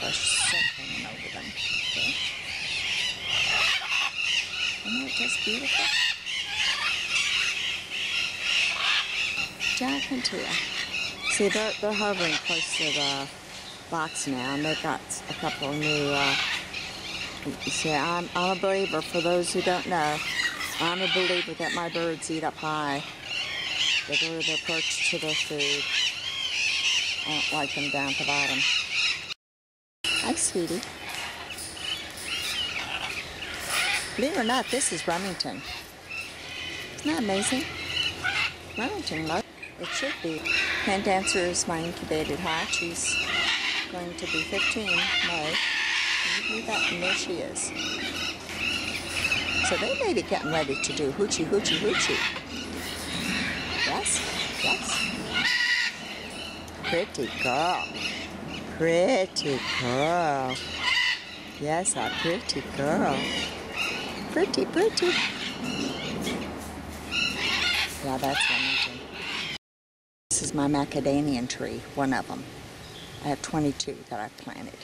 gosh, suckling over them people. Isn't it just beautiful? See, they're, they're hovering close to the box now, and they've got a couple new. Uh, see, I'm, I'm a believer, for those who don't know, I'm a believer that my birds eat up high. They're their perch to their food. I don't like them down to bottom. Hi, sweetie. Believe it or not, this is Remington. Isn't that amazing? Remington, look. It should be. Kandancer is my incubated hatch. She's going to be 15 May. You that? And there she is. So they may be getting ready to do hoochie, hoochie, hoochie. Yes, yes. Pretty girl. Pretty girl. Yes, a pretty girl. Pretty, pretty. Yeah, that's Remington. This is my macadamia tree, one of them. I have 22 that I've planted.